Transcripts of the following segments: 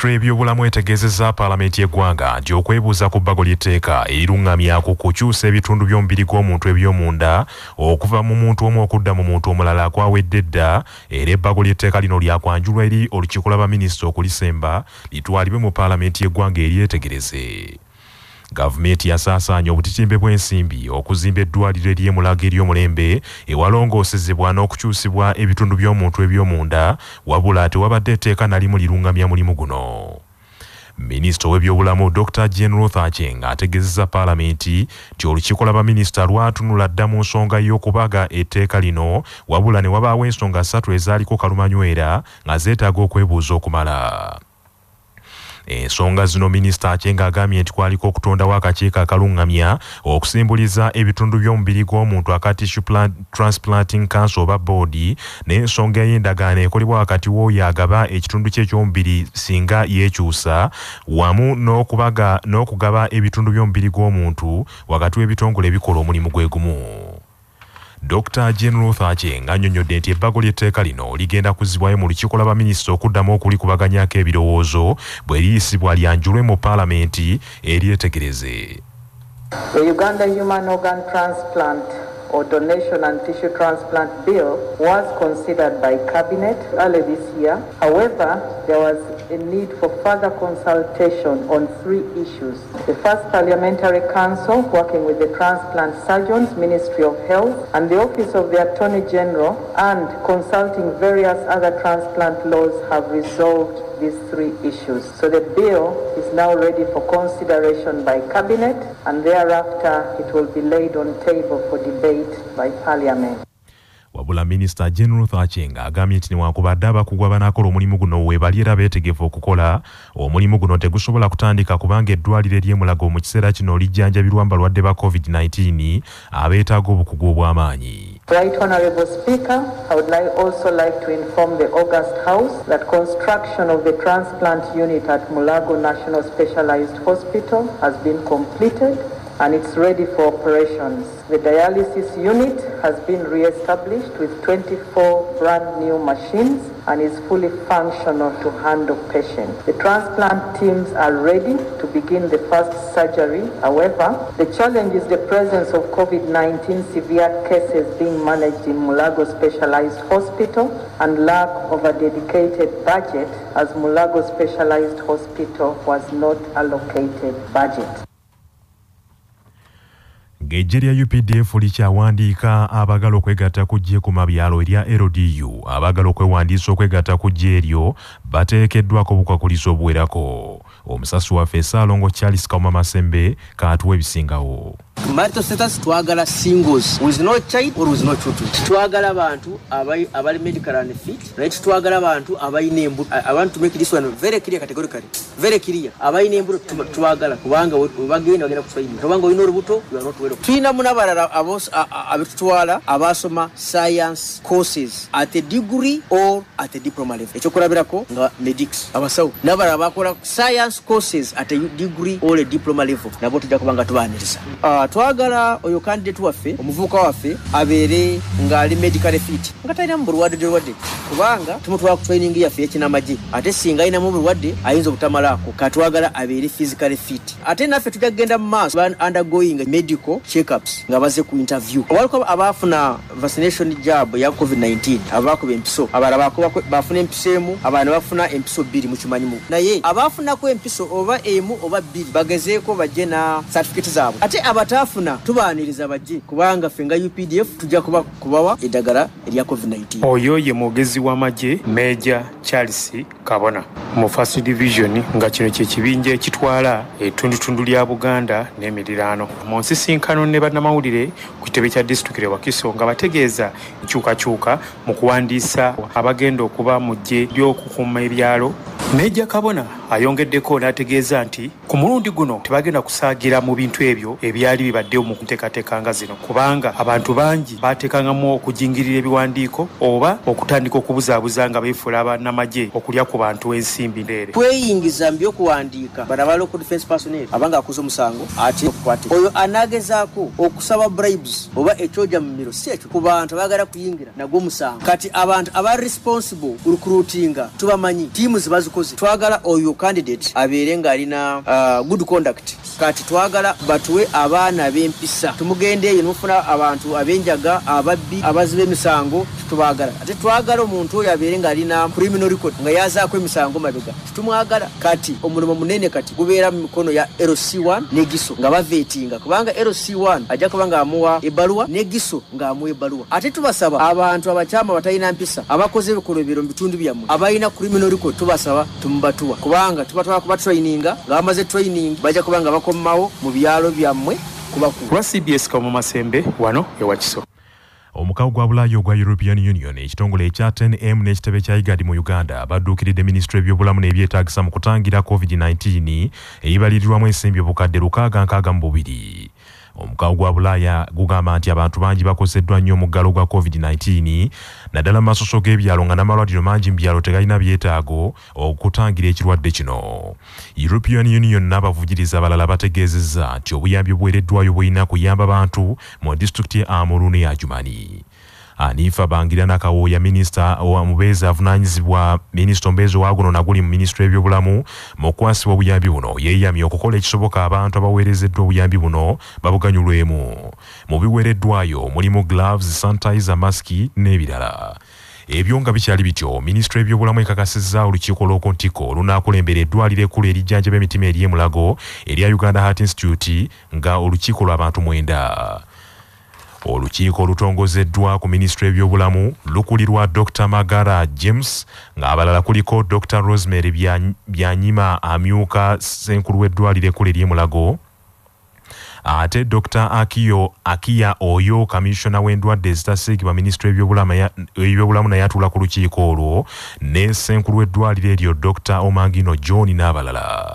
minisitule y'ebyobulamu etegeezezza paalamenti y'eggwanga nti okwebuuza ku bbago ly'etteeka eriruŋŋamya ku kukyusa ebitundu by'omubiri gw'omuntu eby'omunda okuva mu muntu omu okudda mu muntu omulala kwawedde edda era ebbago ly'etteeka lino lyakwanjulwa eri olukiiko lw'abaminisita okulisemba litwalibwe mu paalamenti y'eggwanga eryetegereze gavumenti yasaasaanya obutitimbe bw'ensimbi okuzimba eddwaliro ery'emulago ery'omulembe ewalongoosezebwa n'okukyusibwa ebitundu by'omuntu eby'omunda wabula tewabadde etteeka nalimu liruŋŋamya mulimu guno. Minisita w'ebyobulamu dr jen ruth acheng ategeezezza paalamenti nti olukiiko lw'abaminisita lwatunula dda mu nsonga y'okubaga etteeka lino wabula ne wabaawo ensonga ssatu ezaaliko kalumanywera nga zeetaaga okwebuuza okumala ensonga zino minisita achenga agambye nti kwaliko okutondawo akakiiko akaluŋŋamya okusimbuliza ebitundu by'omubiri gw'omuntu aka tissue transplanting council oba boodi n'ensonga ey'endagaano ekolebwa wakati w'oyo agaba ekitundu kye eky'omubiri singa yeekyusa wamu n'okugaba ebitundu by'omubiri gw'omuntu wakati w'ebitongole ebikola omulimu gwe gumu dr jen ruth acheng annyonnyodde nti ebbago ly'etteeka lino ligenda kuzzibwayo mu lukiiko lw'abaminisita okuddamu okulikubaganyako ebirowoozo bwe liyisibwa lyanjulwe mu paalamenti eryetegereze The Uganda Human Organ Transplant or Donation and Tissue Transplant Bill was considered by Cabinet early this year. However, there was a need for further consultation on three issues. The first Parliamentary Council, working with the transplant surgeons, Ministry of Health, and the Office of the Attorney General, and consulting various other transplant laws, have resolved these three issues. So the bill is now ready for consideration by Cabinet, and thereafter it will be laid on table for debate by Parliament. wabula minisita general thachenga agambye nti newankubadde abakugu abanaakola omulimu guno weebali era beetegefu okukola omulimu guno tegusobola kutandika kubanga eddwaliro eryemulago mu kiseera kino lijjanjabirwa balwadde ba covid-19 abeetaaga obukugu obw'amaanyi Right Honorable Speaker, I would like also like to inform the August House that construction of the transplant unit at Mulago National Specialized Hospital has been completed and it's ready for operations. The dialysis unit has been re-established with 24 brand new machines and is fully functional to handle patients. The transplant teams are ready to begin the first surgery. However, the challenge is the presence of COVID-19 severe cases being managed in Mulago Specialized Hospital and lack of a dedicated budget as Mulago Specialized Hospital was not allocated budget. Ng'eggye lya updf likyawandiika abaagala okwegatta ku ggye ku mabyalo erya ldu abaagala okwewandiisa okwegatta ku ggye eryo bateekeddwako obukwakulizo obuwerako omusasi waffe saalongo charles kauma masembe kaatuwa ebisingawo marital status twagala singles. With no child or with no children? Twagala abantu abali medical and fit. Right twagala abantu abalina embuto i want to make this one very clear categorically very clear. Abalina embuto twagala kubanga we- we bagenda kutraining kubanga olina olubuto you are not well tulinamu n'abalala abos- a- a- abetutwala abasoma science courses at a degree or at a diploma level. Ekyokulabirako nga medics abasawo. N'abalala bakola science courses at a degree or a diploma level nabo tujja kubanga tubaaniriza. Ah, twagala oyo candidate waffe omuvubuka waffe abeere ng'ali medical fit nga talinamu bulwadde gyolwadde kubanga tumutwala ku training yaffe yekinamagye ate singa alinamu obulwadde ayinza obutamalaako katwagala abeere physical fit. Ate naffe tujja kugenda mu maaso undergoing medical checkups nga baze ku interview. Waliko abaafuna vaccination jab ya covid-19 abakuba empiso. Bakuba- bafuna empiso emu abalala ne bafuna empiso bbiri mukimanyimu naye abaafunako empiso oba emu oba bbiri bagezeeko bajje na certificate zaabwe. Ate abataafuna tubaaniriza bajje kubanga ffe nga updf tujja kuba- kubawa eddagala erya covid-19 oyo ye mwogezi w'amagye meja charles kabona. Mu first division nga kino kye kibinja ekitwala etundutundu lya buganda n'emiriraano. Mu nsisinkano ne bannamawulire ku kitebe kya disitulikiti wakiso nga bategeeza enkyukakyuka mu kuwandiisa abagenda okuba mu ggye ly'okukuuma ebyalo. Meja kabona ayongeddeko n'ategeeza nti ku mulundi guno tebagenda kusaagira mu bintu ebyo ebyali bibaddewo mu nteekateeka nga zino. Kubanga abantu bangi baateekangamu okujingirira ebiwandiiko oba okutandika okubuzaabuza nga beefuula bannamagye okulya ku bantu ensimbi ndeere tweyingiza mu byokuwandiika balaba local defense personnel abanga akuza omusango ate okukwate. Oyo anaagezaako okusaba bribes oba ekyoja mu miro si ekyo. Ku bantu abaagala kuyingira nagwo omusango. Kati abantu aba responsible recruitinga tubamanyi tiimu zibazikoze twagala oyo candidate abeere ng'alina uh, good conduct. Kati twagala batuwe abaana b'empisa. Tumugende eyo nimufuna abantu ab'enjaga ababbi abaziba emisango titubaagala ate twagala omuntu oyo abeere ng'alina criminal record nga yazaako emisango mabega. Titumwagala kati omulimu munene kati gubeera mu mikono ya lc1 ne giso nga baveetinga kubanga lc1 ajja kuba ng'amuwa ebbaluwa ne giso ng'amuwa ebbaluwa. Ate tubasaba abantu abakyama batalina mpisa abakoze ebikolwa biro mu bitundu byammwe abalina criminal record tubasaba tumubatuwa. Kubanga tubatwala kuba traininga nga bamaze training bajja kuba nga bakomawo mu byalo byammwe kubakulu lwa cbs kamu masembe wano ewakiso omukago gwa bulaaya ogwa european union ekitongole ekya 10m n'ekitebe kya igad mu uganda badduukiridde minisitule ebyobulamu n'ebyetaagisa mu kutangira covid-19 eyibalirirwamu ensimbi obukadde 662 omugawo gwa bulaaya gugamba nti abantu bangi bakoseddwa nnyo omuggalo gwa covid-19 naddala mu masoso g'ebyalo nga n'amalwaliro mangi mu byalo tegalina byetaago okutangira ekirwadde kino. European union n'abavujiriza abalala bategeezezza nti obuyambi obuweereddwayo bulina kuyamba bantu mu disitulikiti ya amuru ne yajumani anifa bangira nakawooya minisita omubeezi avunaanyizibwa minisita omubeezi owaguno naguli mu minisitule y'ebyobulamu mu kukwasibwa obuyambi buno. Yeeyamye okukola ekisoboka abantu abaweerezeddwa obuyambi buno babuganyulwemu. Mu biweereddwayo mulimu gloves sanitizer maski n'ebirala. Ebyo nga bikyali bityo minisitule y'ebyobulamu ekakasizza olukiiko lw'oku ntiko olunaakulembera eddwaliro ekkulu erijjanjaba emitima ery'emulago erya uganda heart institute nga olukiiko lw'abantu mwenda olukiiko olutongozeddwa ku minisitule y'ebyobulamu lukulirwa dr magara james ng'abalala kuliko dr rosemary Bya- byanyima amyuka senkulu w'eddwaliro ekkulu ery'emulago ate dr akiyo akiya oyo kamishona w'endwadde ezitasiigibwa minisitule y'ebyobulamu naye atuula ku lukiiko olwo ne senkulu w'eddwaliro eryo dr omangino john n'abalala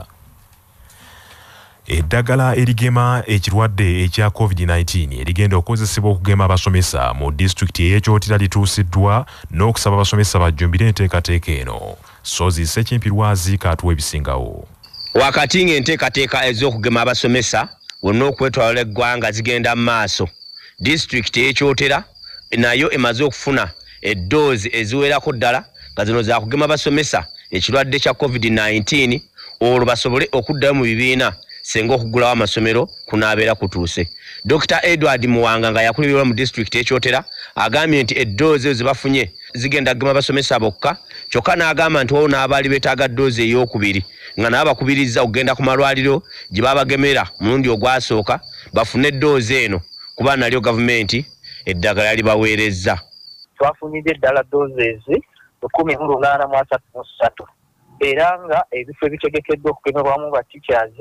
eddagala erigema ekirwadde ekya covid-19 erigenda okukozesebwa okugema abasomesa mu disitulikiti ey'ekyotera lituusiddwa n'okusaba abasomesa bajjumbire enteekateeka eno. Sozi sekimpirwazi kaatuwa ebisingawo. Wakati ng'enteekateeka ez'okugema abasomesa wonna okwetwalira eggwanga zigenda mu maaso disitulikiti ey'ekyotera nayo emaze okufuna eddoozi eziwerako ddala nga zino zakugema abasomesa ekirwadde kya covid-19 olwo basobole okuddayo mu bibiina singa okugulawo amasomero kunaabeera kutuuse. Dr edward muwanga nga yakulirwa mu disitulikiti ekyotera agambye nti eddoozi ezo zebafunye zigenda kugema abasomesa bokka kyokka n'agamba nti waliwo n'abaali beetaaga ddoozi ey'okubiri nga nabo bakubiriza okugenda ku malwaliro gye babagemera mulundi ogwasooka bafune eddoozi eno kuba nalyo gavumenti eddagala libaweerezza. Twafunidde eddala dozezi lukumi mu lunaana mu asatu mu ssatu. Era nga ebifo ebitegekeddwa okugemerwamu ba teachers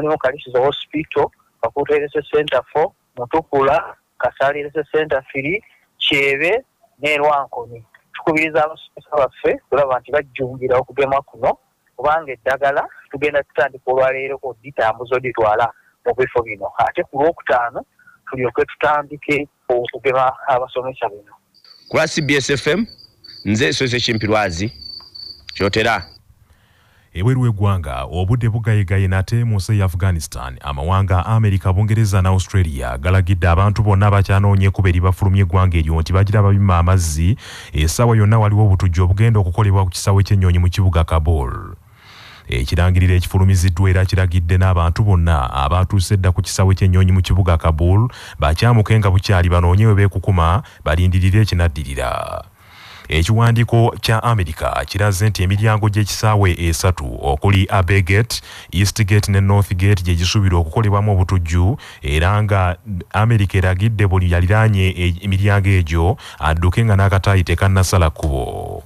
mulimu kalisizo hospital kakuuta erese center fo mutukula kasaali erese center three kyebe n'erwankoni tukubiriza abasomesa baffe kulaba nti bajjumbira okugema kuno kubanga eddagala tugenda tutandika olwaleero oditambuza oditwala mu bifo bino. Ate ku lwokutaano tulyoke tutandike okugema abasomesa bino. Ku lwa cbs fm nze soze kimpirwazi kyotera ebweru w'eggwanga obudde bugayegaye nate mu nsi ya afghanistan amawanga amerika bungereza ne australia galagidde abantu bonna abakyanoonya ekkuba eribafulumya eggwanga eryo nti bagira babima amazzi essaawa yonna waliwo obutujju obugenda okukolebwa ku kisaawe ky'ennyonyi mu kibuga kabul. Ekirangiriro ekifulumiziddwa era kiragidde n'abantu bonna abatuuse edda ku kisaawe ky'ennyonyi mu kibuga kabul bakyamuke nga bukyali banoonye we beekukuma balindirire ekinaddirira ekiwandiiko kya amerika kiraze nti emiryango gy'ekisaawe esatu okuli abegate eastgate ne northgate gye gisuubirwa okukolebwamu obutujju era nga amerika eragidde buli yaliraanye e- emiryango egyo adduke nga n'akataayi tekannasala kkubo.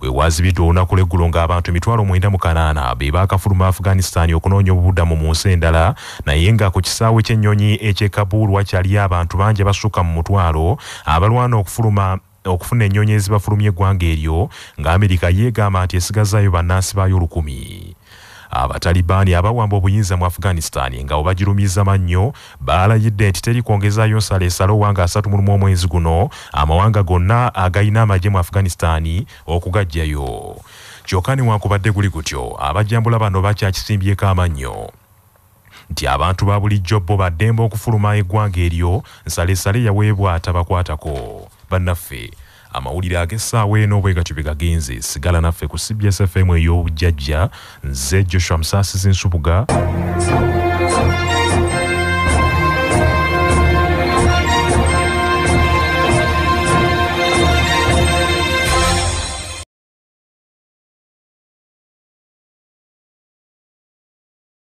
Wewazibiddwa olunaku lweggulo ng'abantu emitwalo mwenda mu kanaana be baakafuluma afghanistan okunoonya obubuddamu mu nsi endala naye nga ku kisaawe ky'ennyonyi eky'e kabul wakyaliyo abantu bangi abasukka mu mutwalo abalwana okufuluma okufuna ennyonyi ezibafulumya eggwanga eryo ng'amerika yeegamba nti esigazaayo bannansi baayo lukumi abatalibaani abawamba obuyinza mu afghanistan nga webagirumiza mannyo baalayidde nti teri kwongezaayo nsala owanga asatu mu lumu omwezi guno amawanga gonna agayina amagye mu afghanistan okugaggyayo kyokka newankubadde guli gutyo abajjambula bano bakyakisimbyeko amannyo. Nti abantu ba bulijjo bo baddembe okufuluma eggwanga eryo nsalesale yaweebwa tabakwatako bannaffe. Amawulire ag'essaawa eno bwe gatyo bye gagenze. Sigala naffe ku cbs fm ey'obujjajja. Nze joshua musaasizi nsubuga